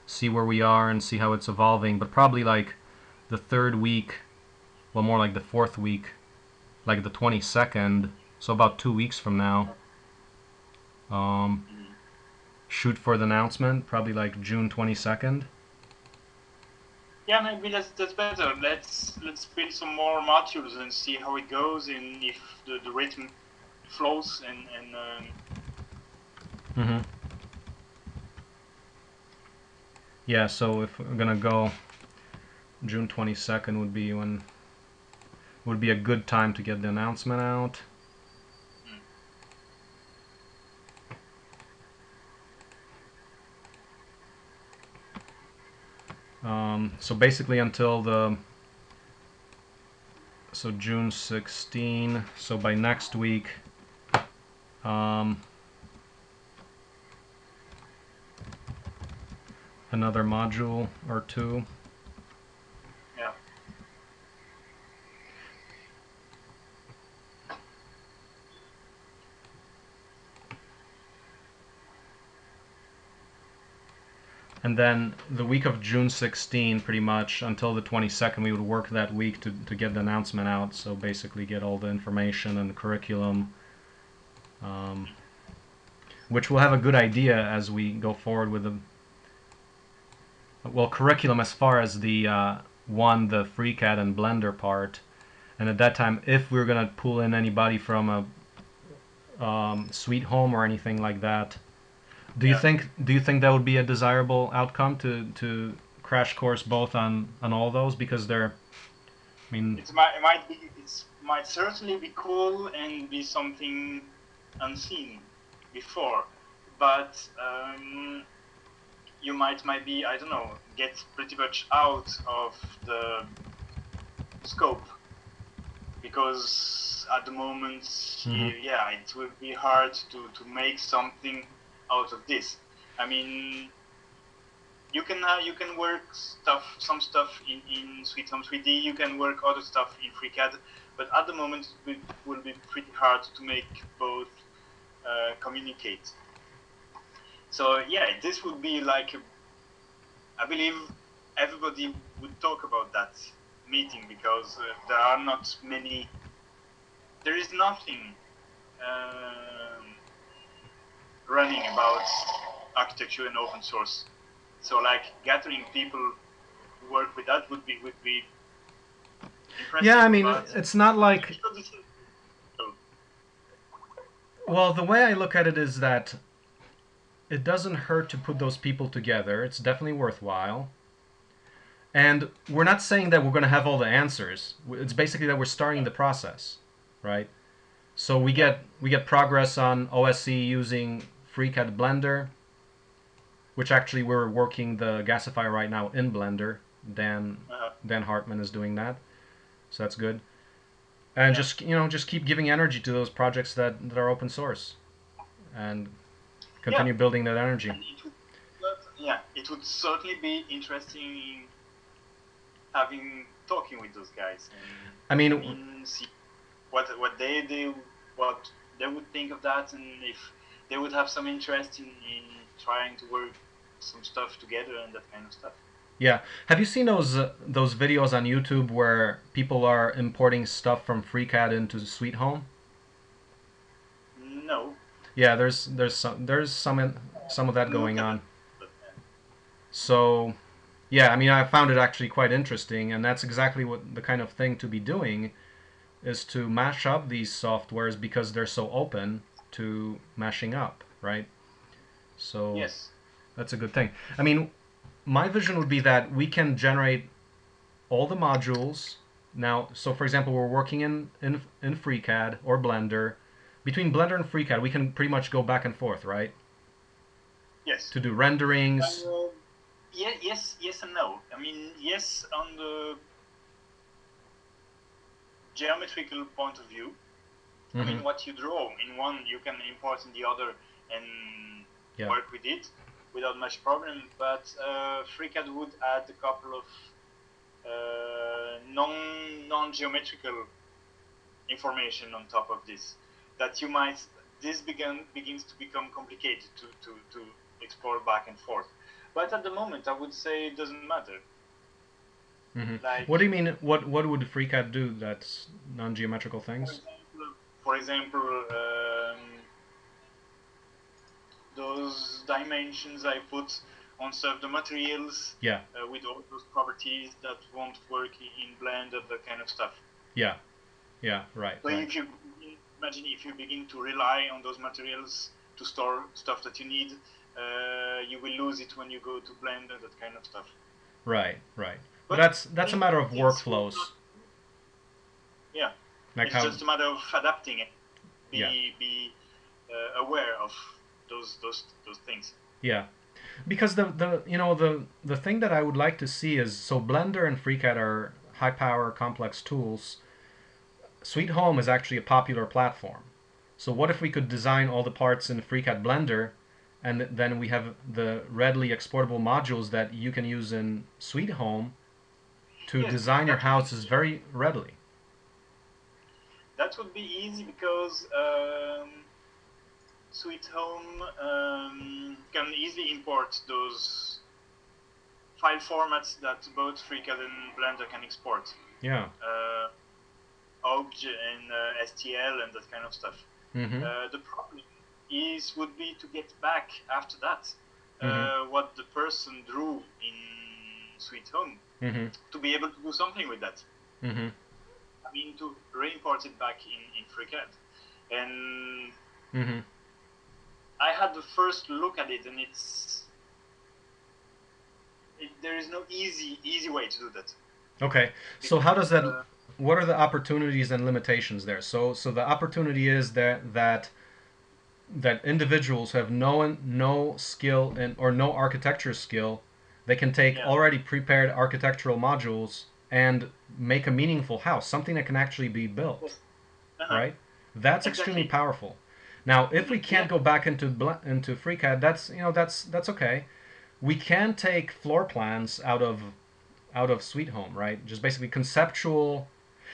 see where we are and see how it's evolving. But probably like the third week, well, more like the fourth week, like the 22nd, so about two weeks from now. Um, shoot for the announcement, probably like June 22nd. Yeah, maybe that's that's better. Let's let's build some more modules and see how it goes and if the, the rhythm flows and and um, Mm-hmm. Yeah, so if we're gonna go, June twenty second would be when would be a good time to get the announcement out. Um, so basically until the so June 16 so by next week um, another module or two. And then the week of June 16, pretty much until the 22nd, we would work that week to, to get the announcement out. So basically, get all the information and the curriculum, um, which we'll have a good idea as we go forward with the well curriculum as far as the uh, one the FreeCAD and Blender part. And at that time, if we are gonna pull in anybody from a um, Sweet Home or anything like that, do you Yeah. think do you think that would be a desirable outcome to to crash course both on on all those because they're I mean It might, it might be, it might certainly be cool and be something unseen before, but um, you might maybe I don't know get pretty much out of the scope because at the moment, Mhm. yeah, it will be hard to to make something out of this. I mean, you can uh, you can work stuff some stuff in in Sweet Home 3D. You can work other stuff in FreeCAD, but at the moment it will be pretty hard to make both uh, communicate. So yeah, this would be like I believe everybody would talk about that meeting because uh, there are not many. There is nothing. Um, running about architecture and open source. So like gathering people who work with that would be would be impressive. yeah I mean it's not like Well, the way I look at it is that it doesn't hurt to put those people together. It's definitely worthwhile. And we're not saying that we're going to have all the answers. It's basically that we're starting the process, right? So we get we get progress on OSE using FreeCAD Blender, which actually we're working the gasifier right now in Blender. Dan uh, Dan Hartman is doing that, so that's good. And Yeah. just you know, just keep giving energy to those projects that, that are open source, and continue building that energy. it would, yeah, it would certainly be interesting having talking with those guys and I mean, see what what they do, what they would think of that, and if they would have some interest in, in trying to work some stuff together and that kind of stuff. yeah. Have you seen those uh, those videos on YouTube where people are importing stuff from FreeCAD into Sweet Home? No, Yeah, there's there's some there's some in, some of that going on. So, yeah, I mean, I found it actually quite interesting, and that's exactly what the kind of thing to be doing is to mash up these softwares because they're so open to mashing up, right? So yes, that's a good thing. I mean, my vision would be that we can generate all the modules now. So, for example, we're working in in in FreeCAD or Blender. Between Blender and FreeCAD, we can pretty much go back and forth, right? yes. To do renderings. Uh, yeah, yes, yes, and no. I mean, yes, on the geometrical point of view. I Mhm. mean, what you draw in one, you can import in the other and Yeah. work with it without much problem. But uh, FreeCAD would add a couple of uh, non non geometrical information on top of this that you might this begin begins to become complicated to, to, to explore back and forth. But at the moment, I would say it doesn't matter. Mhm. Like, What do you mean? What what would FreeCAD do that's non-geometrical things? For example um, those dimensions I put on some of the materials Yeah, uh, with all those properties that won't work in Blender, that kind of stuff. yeah, yeah. Right. So right. if you imagine if you begin to rely on those materials to store stuff that you need, uh, you will lose it when you go to Blender, that kind of stuff. Right. Right. But But that's that's a matter of workflows. not- Yeah, Like it's how. just a matter of adapting it. Be Yeah. be uh, aware of those those those things. Yeah, because the the you know the the thing that I would like to see is so Blender and FreeCAD are high power complex tools. Sweet Home is actually a popular platform. So what if we could design all the parts in FreeCAD Blender and then we have the readily exportable modules that you can use in Sweet Home to Yes, design your houses very readily. That would be easy because um, Sweet Home um, can easily import those file formats that both FreeCAD and Blender can export. Yeah. Uh, OBJ and uh, STL and that kind of stuff. hmm Uh, the problem is would be to get back after that uh, Mhm. what the person drew in Sweet Home hmm to be able to do something with that. I mean, to re-import it back in, in FreeCAD. And hmm I had the first look at it, and it's it, there is no easy easy way to do that. Okay. So how does that? Uh, What are the opportunities and limitations there? So so the opportunity is that that that individuals have no no skill and or no architecture skill. They can take Yeah. already prepared architectural modules and make a meaningful house, something that can actually be built. uh-huh. right? That's extremely powerful. Now, if we can't Yeah. go back into into FreeCAD, that's you know that's that's okay. We can take floor plans out of out of Sweet Home, right? Just basically conceptual.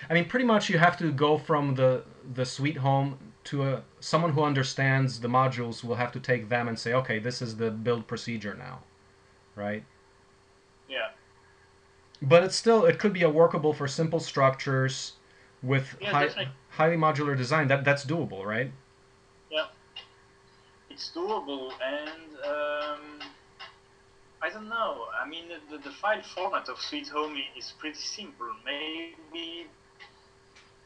I mean, pretty much you have to go from the the Sweet Home to a someone who understands the modules will have to take them and say, okay, this is the build procedure now, right? But it's still it could be a workable for simple structures with Yeah, high, definitely. highly modular design. That that's doable, right? Yeah, it's doable and um, I don't know. I mean, the, the file format of Sweet Home is pretty simple. Maybe,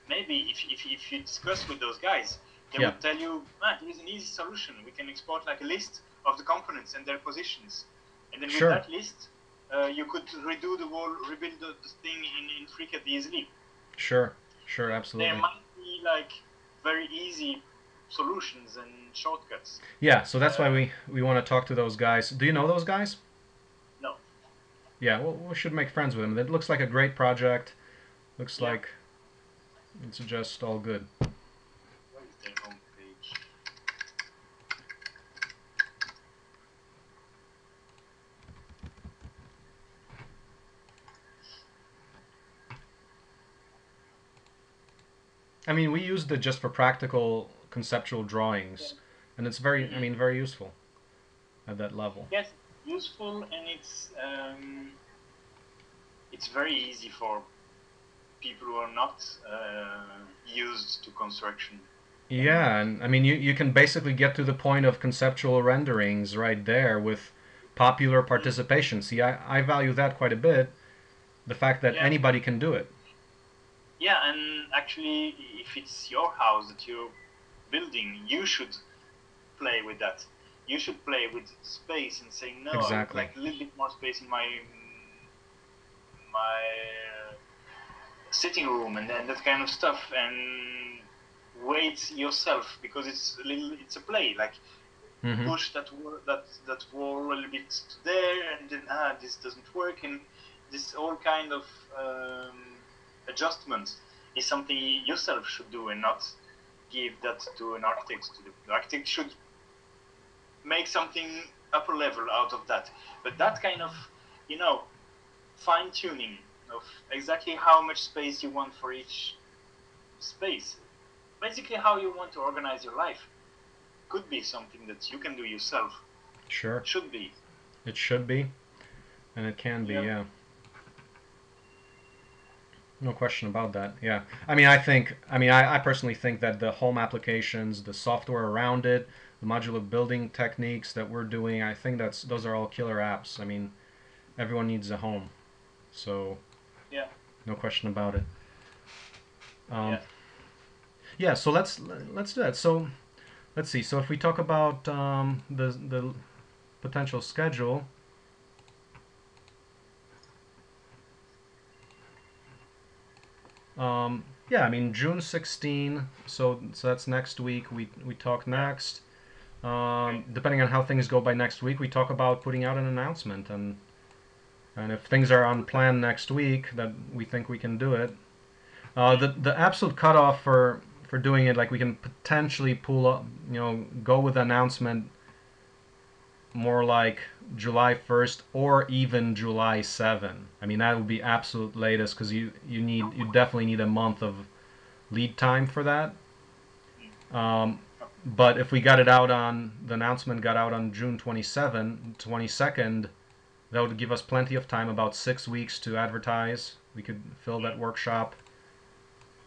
maybe if, if, if you discuss with those guys, they Yeah. would tell you, man, here's an easy solution. We can export like a list of the components and their positions, and then Sure. with that list, uh, you could redo the wall, rebuild the, the thing in, in FreeCAD easily. Sure, sure, absolutely. There might be like very easy solutions and shortcuts. Yeah, so that's why we we want to talk to those guys. Do you know those guys? No. Yeah, well, we should make friends with them. It looks like a great project. Looks Yeah. like it's just all good. Where is their homepage? I mean, we used it just for practical conceptual drawings, and it's very, I mean, very useful at that level. Yes, useful and it's um, it's very easy for people who are not uh, used to construction. Yeah, and I mean, you, you can basically get to the point of conceptual renderings right there with popular participation. See, I, I value that quite a bit. The fact that Yeah. anybody can do it. Yeah, and actually, if it's your house that you're building, you should play with that. You should play with space and say no, Exactly. like a little bit more space in my my uh, sitting room and, and that kind of stuff, and wait yourself because it's a little, it's a play. Like hmm push that wall, that that wall a little bit to there, and then ah, this doesn't work, and this all kind of um, adjustment is something you yourself should do, and not give that to an architect to do. The architect should make something upper level out of that, but that kind of, you know, fine tuning of exactly how much space you want for each space, basically how you want to organize your life could be something that you can do yourself. Sure, Should be. it should be, and it can be. Yeah. Yeah. No question about that. Yeah. I mean, I think. I mean, I, I personally think that the home applications, the software around it, the modular building techniques that we're doing, I think that's those are all killer apps. I mean, everyone needs a home, so. Yeah. No question about it. Um, Yeah. yeah. So let's let's do that. So, let's see. So if we talk about um, the the potential schedule. Um, yeah, I mean June 16. So, so that's next week. We we talk next. Um, depending on how things go by next week, we talk about putting out an announcement and and if things are on plan next week that we think we can do it. Uh, the the absolute cutoff for for doing it, like we can potentially pull up, you know, go with the announcement more like July 1st or even July 7. I mean, that would be absolute latest because you, you need you definitely need a month of lead time for that. Um, but if we got it out on the announcement got out on June 27, 22nd, that would give us plenty of time, about six weeks to advertise. We could fill that workshop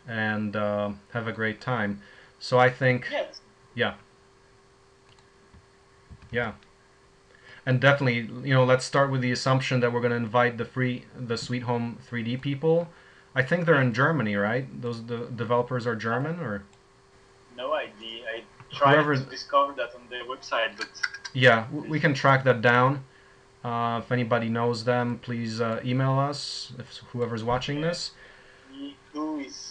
and uh, have a great time. So I think, Yes. yeah, yeah, and definitely, you know, let's start with the assumption that we're going to invite the free, the Sweet Home 3D people. I think they're in Germany, right? Those the developers are German, or No idea. I tried Whoever- to discover that on their website, but yeah, we can track that down. Uh, if anybody knows them, please uh, email us. If whoever's watching this. who is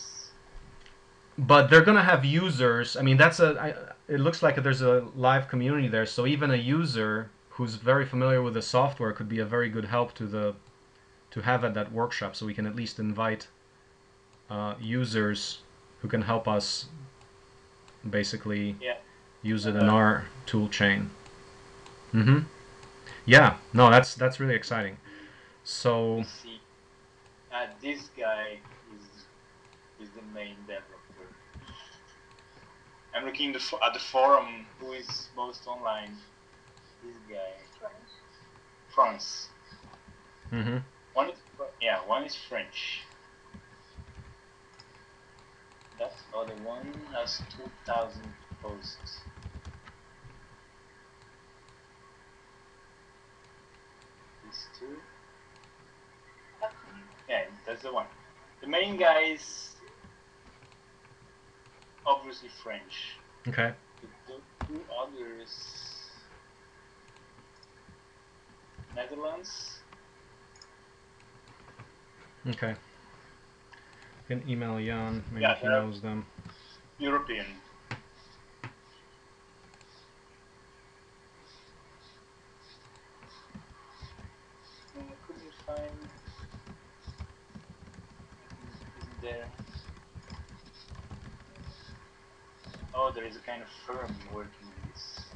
but they're gonna have users. I mean, that's a. I, it looks like there's a live community there, so even a user who's very familiar with the software could be a very good help to the to have at that workshop. So we can at least invite uh, users who can help us basically Yeah. use it in our tool chain. Mm-hmm. Yeah. No, that's that's really exciting. So see. Uh, this guy is is the main developer. I'm looking the, at the forum. Who is most online? This guy. France. mm-hmm. One is yeah, one is French. That other one has two thousand posts. These two. Yeah, that's the one. The main guy is obviously French. okay. The two others Netherlands. Okay. You can email Jan. Maybe Yeah, he yeah. knows them. European. Uh, I couldn't find. Isn't there? Oh, there is a kind of firm working on this.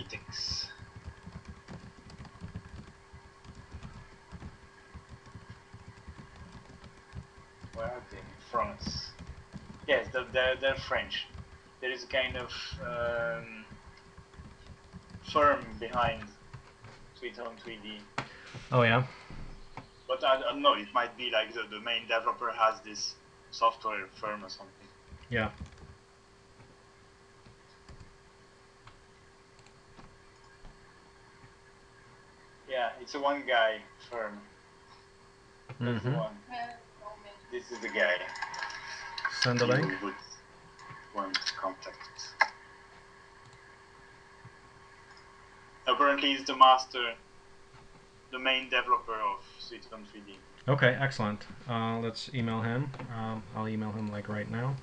eTeks. Where are they? France. Yes, they're, they're, they're French. There is a kind of um, firm behind Sweet Home 3D. Oh yeah. But I, I don't know, it might be like the, the main developer has this software firm or something. Yeah. Yeah, it's a one guy firm. That's the Mhm. one. This is the guy. Send Apparently, he's the master, the main developer of Home 3D. Okay, excellent. Uh, let's email him. Um, I'll email him like right now.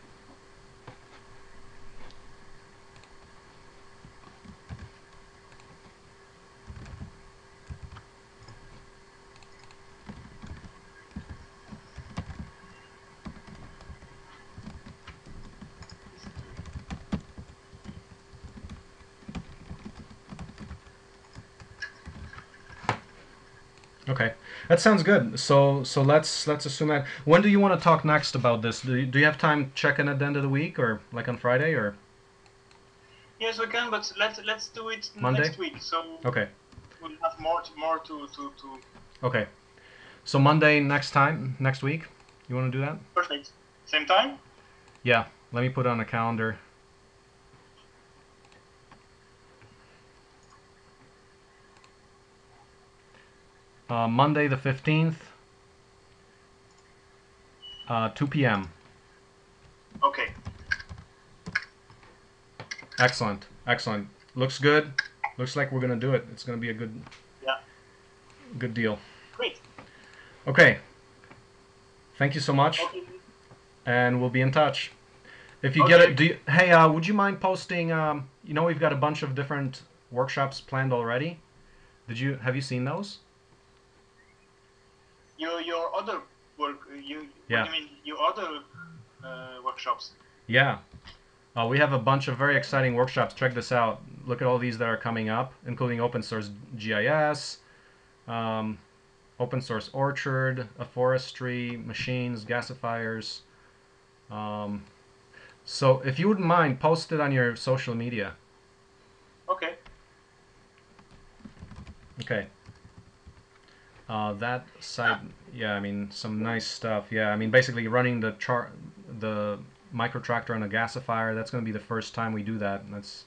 Okay, that sounds good. So so let's let's assume that. When do you want to talk next about this? Do you, do you have time checking at the end of the week or like on Friday or? Yes, we can, but let's let's do it Monday? next week. So Okay, we'll have more to, more to, to, to okay. So Monday next time next week. You want to do that? perfect. Same time. Yeah. Let me put it on a calendar. Uh, Monday the fifteenth. Uh, 2 p.m. Okay. Excellent. Excellent. Looks good. Looks like we're gonna do it. It's gonna be a good. Yeah. Good deal. Great. Okay. Thank you so much, Okay. and we'll be in touch. If you get it, do you, hey, uh, would you mind posting? Um, you know, we've got a bunch of different workshops planned already. Did you have you seen those? Your your other work? You Yeah. What do you mean? You other uh, workshops? Yeah. Uh, we have a bunch of very exciting workshops. Check this out. Look at all these that are coming up, including open source GIS, um, open source orchard, a forestry, machines, gasifiers. Um, so if you wouldn't mind, post it on your social media. Okay. Okay. Uh, that side, yeah, I mean some nice stuff. Yeah, I mean basically running the chart, the micro tractor on a gasifier. That's going to be the first time we do that. That's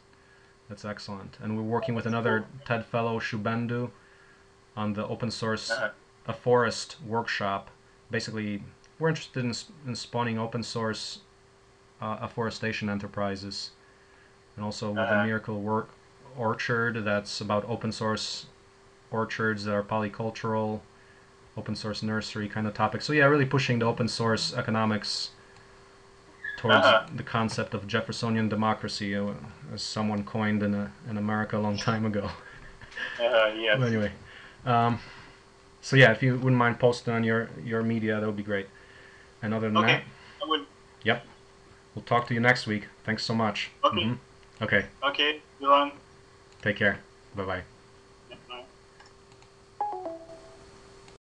that's excellent. And we're working with another TED fellow, Shubhendu, on the open source Uh-huh. a forest workshop. Basically, we're interested in, in spawning open source uh, afforestation enterprises, and also with Uh-huh. a Miracle Work Orchard that's about open source orchards that are polycultural, open source nursery kind of topics. So yeah, really pushing the open source economics towards Uh-huh. the concept of Jeffersonian democracy, uh, as someone coined in a, in America a long time ago. Uh, yes. But anyway, um, so yeah, if you wouldn't mind posting on your your media, that would be great. And other than Okay. that, I will. yep, we'll talk to you next week. Thanks so much. Okay. Mhm. Okay. Okay. Go on. Take care. Bye bye.